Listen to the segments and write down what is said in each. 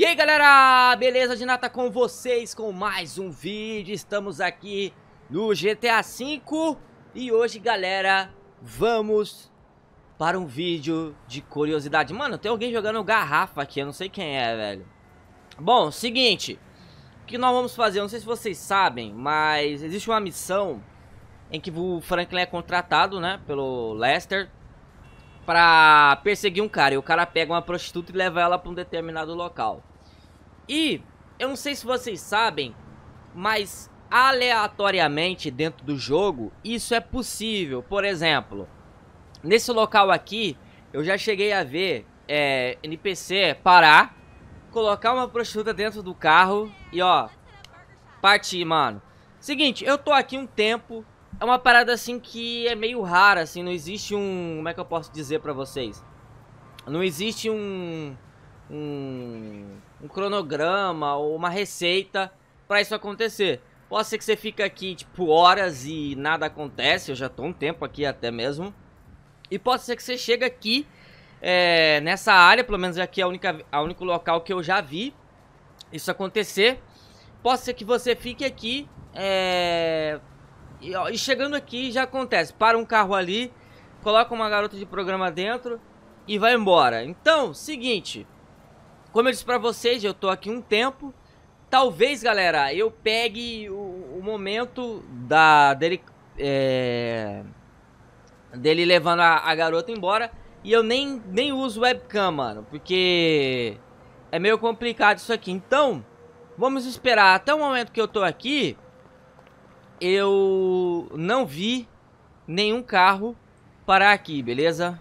E aí galera, beleza? De nata com vocês com mais um vídeo, estamos aqui no GTA V E hoje galera, vamos para um vídeo de curiosidade. Mano, tem alguém jogando garrafa aqui, eu não sei quem é, velho. Bom, seguinte, o que nós vamos fazer, eu não sei se vocês sabem, mas existe uma missão Em que o Franklin é contratado, né, pelo Lester Pra perseguir um cara, e o cara pega uma prostituta e leva ela pra um determinado local e eu não sei se vocês sabem, mas aleatoriamente dentro do jogo isso é possível. Por exemplo, nesse local aqui eu já cheguei a ver é, NPC parar, colocar uma prostituta dentro do carro e ó, partir, mano. Seguinte, eu tô aqui um tempo, é uma parada assim que é meio rara, assim, não existe um... Como é que eu posso dizer pra vocês? Não existe um um, um cronograma ou uma receita para isso acontecer. Pode ser que você fique aqui, tipo, horas e nada acontece, eu já tô um tempo aqui até mesmo. E pode ser que você chegue aqui, é, nessa área, pelo menos aqui é a a único local que eu já vi isso acontecer. Pode ser que você fique aqui, é, e, ó, e chegando aqui já acontece. Para um carro ali, coloca uma garota de programa dentro e vai embora. Então, seguinte... Como eu disse pra vocês, eu tô aqui um tempo. Talvez, galera, eu pegue o, o momento da dele, é, dele levando a, a, garota embora. E eu nem, nem uso webcam, mano. Porque é meio complicado isso aqui. Então, vamos esperar até o momento que eu tô aqui. Eu não vi nenhum carro parar aqui, beleza?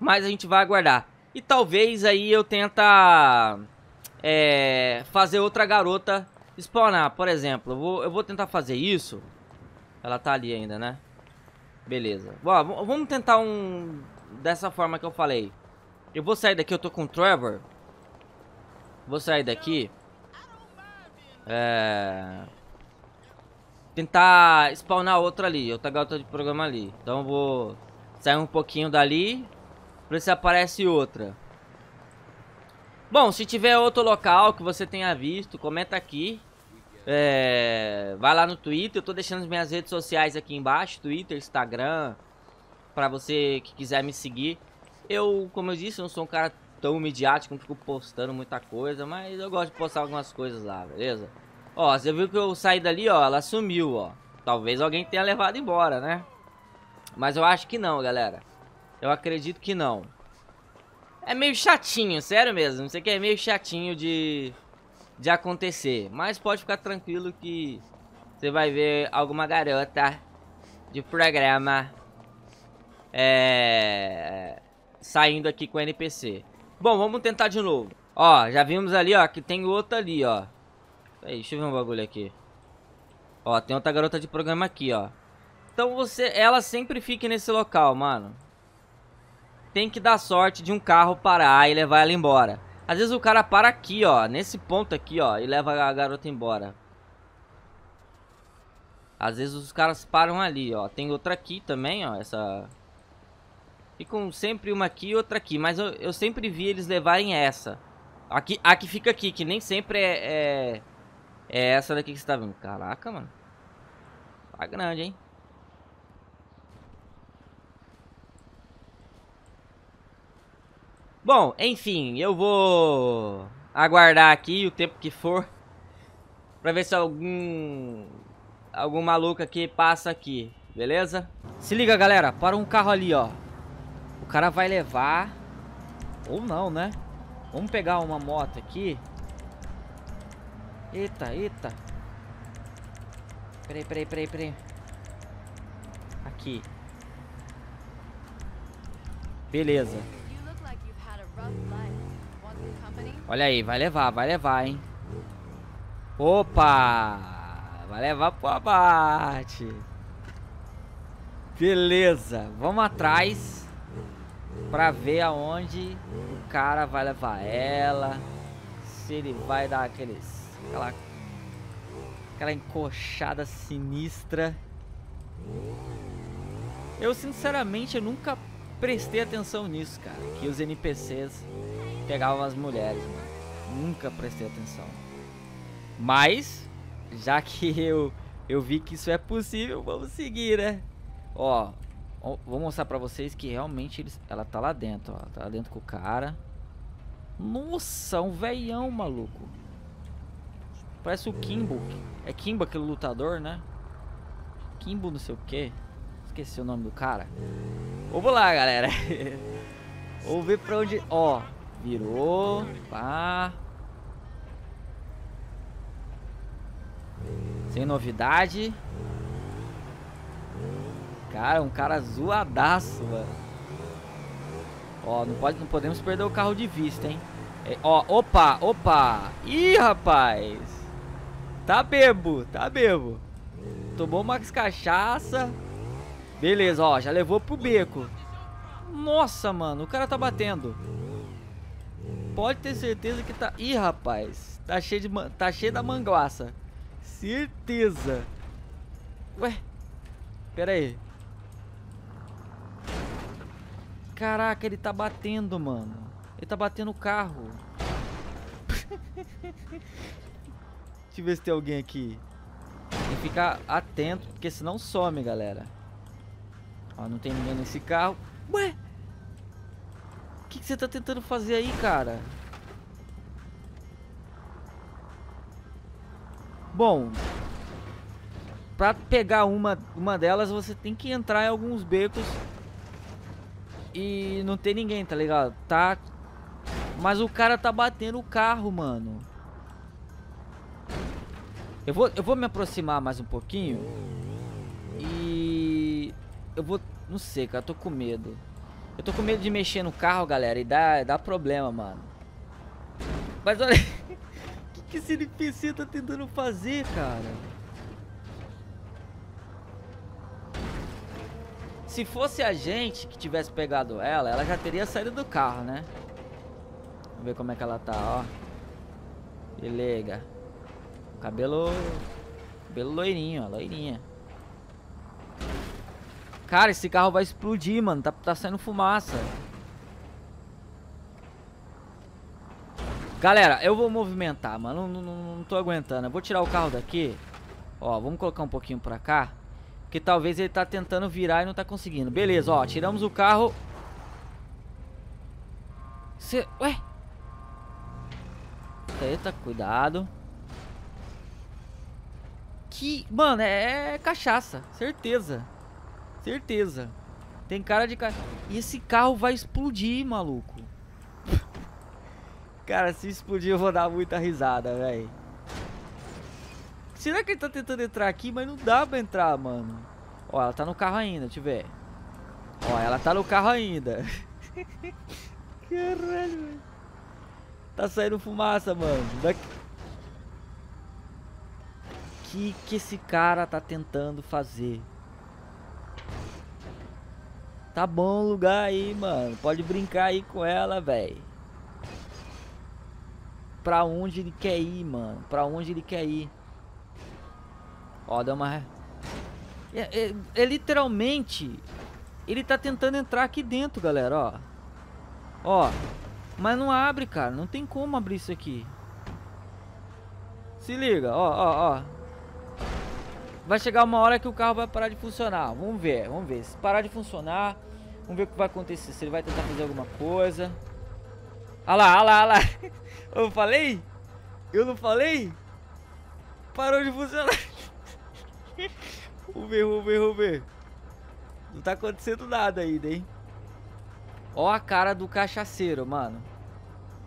Mas a gente vai aguardar. E talvez aí eu tenta é, fazer outra garota spawnar. Por exemplo, eu vou, eu vou tentar fazer isso. Ela tá ali ainda, né? Beleza. Bom, vamos tentar um... Dessa forma que eu falei. Eu vou sair daqui, eu tô com o Trevor. Vou sair daqui. É... Tentar spawnar outra ali, outra garota de programa ali. Então eu vou sair um pouquinho dali Pra ver se aparece outra. Bom, se tiver outro local que você tenha visto, comenta aqui. É, vai lá no Twitter, eu tô deixando as minhas redes sociais aqui embaixo, Twitter, Instagram, pra você que quiser me seguir. Eu, como eu disse, não sou um cara tão midiático, não fico postando muita coisa, mas eu gosto de postar algumas coisas lá, beleza? Ó, você viu que eu saí dali, ó, ela sumiu, ó. Talvez alguém tenha levado embora, né? Mas eu acho que não, galera. Eu acredito que não. É meio chatinho, sério mesmo. Isso aqui é meio chatinho de, de acontecer. Mas pode ficar tranquilo que você vai ver alguma garota de programa é, saindo aqui com NPC. Bom, vamos tentar de novo. Ó, já vimos ali, ó, que tem outra ali, ó. Deixa eu ver um bagulho aqui. Ó, tem outra garota de programa aqui, ó. Então você, ela sempre fica nesse local, mano tem que dar sorte de um carro parar e levar ela embora. Às vezes o cara para aqui, ó, nesse ponto aqui, ó, e leva a garota embora. Às vezes os caras param ali, ó. Tem outra aqui também, ó, essa... Ficam sempre uma aqui e outra aqui, mas eu, eu sempre vi eles levarem essa. Aqui, a que fica aqui, que nem sempre é, é... É essa daqui que você tá vendo. Caraca, mano. Tá grande, hein? Bom, enfim, eu vou aguardar aqui o tempo que for Pra ver se algum algum maluco aqui passa aqui, beleza? Se liga galera, para um carro ali ó O cara vai levar Ou não, né? Vamos pegar uma moto aqui Eita, eita Peraí, peraí, peraí, peraí Aqui Beleza Olha aí, vai levar, vai levar, hein? Opa! Vai levar pro abate. Beleza, vamos atrás pra ver aonde o cara vai levar ela. Se ele vai dar aqueles, aquela, aquela encoxada sinistra. Eu sinceramente eu nunca prestei atenção nisso, cara. Que os NPCs pegavam as mulheres, mano. Nunca prestei atenção. Mas, já que eu, eu vi que isso é possível, vamos seguir, né? Ó, vou mostrar pra vocês que realmente eles, ela tá lá dentro, ó. Tá lá dentro com o cara. Nossa, um veião, maluco. Parece o Kimbo. É Kimbo aquele lutador, né? Kimbo não sei o que. Esqueci o nome do cara. Vamos lá, galera. Vamos ver pra onde... Ó, virou. Pá. Sem novidade. Cara, um cara zoadaço, mano. Ó, não, pode, não podemos perder o carro de vista, hein? É, ó, opa, opa. Ih, rapaz. Tá bebo, tá bebo. Tomou Max Cachaça. Beleza, ó, já levou pro beco. Nossa, mano, o cara tá batendo. Pode ter certeza que tá... Ih, rapaz. Tá cheio, de man... tá cheio da manguaça. Certeza. Ué. Pera aí. Caraca, ele tá batendo, mano. Ele tá batendo o carro. Deixa eu ver se tem alguém aqui. Tem que ficar atento, porque senão some, galera. Ó, não tem ninguém nesse carro. Ué? O que, que você tá tentando fazer aí, cara? Bom, pra pegar uma, uma delas, você tem que entrar em alguns becos e não tem ninguém, tá ligado? Tá mas o cara tá batendo o carro, mano. Eu vou, eu vou me aproximar mais um pouquinho. E... Eu vou... Não sei, cara. Eu tô com medo. Eu tô com medo de mexer no carro, galera. E dá, dá problema, mano. Mas olha... O que, que esse NPC tá tentando fazer, cara? Se fosse a gente que tivesse pegado ela, ela já teria saído do carro, né? Vamos ver como é que ela tá, ó. Beleza. Cabelo... Cabelo loirinho, ó, loirinha. Cara, esse carro vai explodir, mano. Tá, tá saindo fumaça. Galera, eu vou movimentar, mano. Não, não, não tô aguentando. Eu vou tirar o carro daqui. Ó, vamos colocar um pouquinho pra cá. Porque talvez ele tá tentando virar e não tá conseguindo. Beleza, ó. Tiramos o carro. Cê... Ué? Eita, cuidado. Que, mano, é, é cachaça, certeza. Certeza. Tem cara de cachaça. E esse carro vai explodir, maluco. cara, se explodir eu vou dar muita risada, velho. Será que ele tá tentando entrar aqui? Mas não dá pra entrar, mano. Ó, ela tá no carro ainda, deixa eu ver. Ó, ela tá no carro ainda. Caralho, velho. Tá saindo fumaça, mano. Daqui... Que que esse cara tá tentando fazer? Tá bom o lugar aí, mano. Pode brincar aí com ela, velho. Pra onde ele quer ir, mano? Pra onde ele quer ir? Ó, dá uma... É, é, é, literalmente... Ele tá tentando entrar aqui dentro, galera, ó. Ó. Mas não abre, cara. Não tem como abrir isso aqui. Se liga, ó, ó, ó. Vai chegar uma hora que o carro vai parar de funcionar. Vamos ver, vamos ver. Se parar de funcionar, vamos ver o que vai acontecer. Se ele vai tentar fazer alguma coisa. Olha lá, olha lá, olha lá. Eu falei? Eu não falei? Parou de funcionar. vamos ver, vamos ver, vamos ver. Não tá acontecendo nada ainda, hein? Ó a cara do cachaceiro, mano.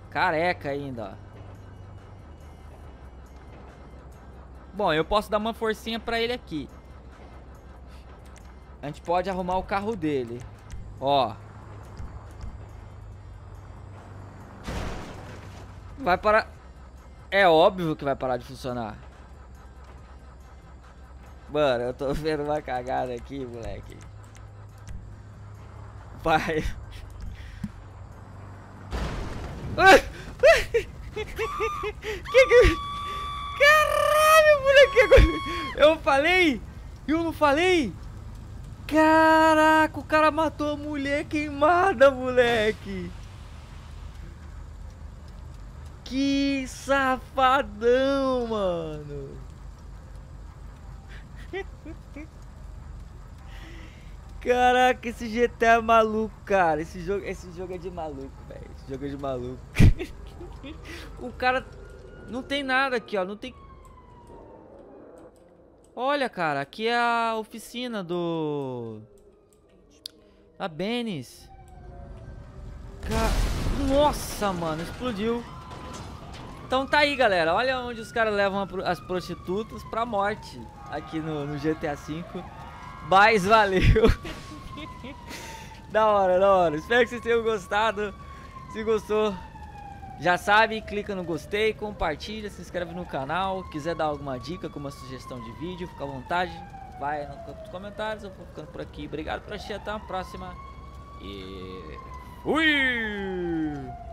Careca ainda, ó. Bom, eu posso dar uma forcinha pra ele aqui. A gente pode arrumar o carro dele. Ó. Vai parar... É óbvio que vai parar de funcionar. Mano, eu tô vendo uma cagada aqui, moleque. Vai... que que... Eu falei? Eu não falei? Caraca, o cara matou a mulher queimada, moleque! Que safadão, mano. Caraca, esse GTA é maluco, cara. Esse jogo, esse jogo é de maluco, velho. Esse jogo é de maluco. o cara não tem nada aqui, ó. Não tem. Olha, cara, aqui é a oficina do. A Benis. Nossa, mano, explodiu. Então tá aí, galera. Olha onde os caras levam as prostitutas pra morte aqui no, no GTA V. Mas valeu. da hora, da hora. Espero que vocês tenham gostado. Se gostou, já sabe, clica no gostei, compartilha, se inscreve no canal. Quiser dar alguma dica, alguma sugestão de vídeo, fica à vontade. Vai no campo dos comentários. Eu vou ficando por aqui. Obrigado por assistir. Até a próxima. E... Fui!